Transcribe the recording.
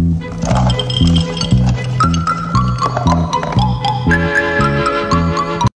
Thank you.